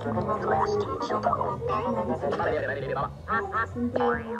Class teacher.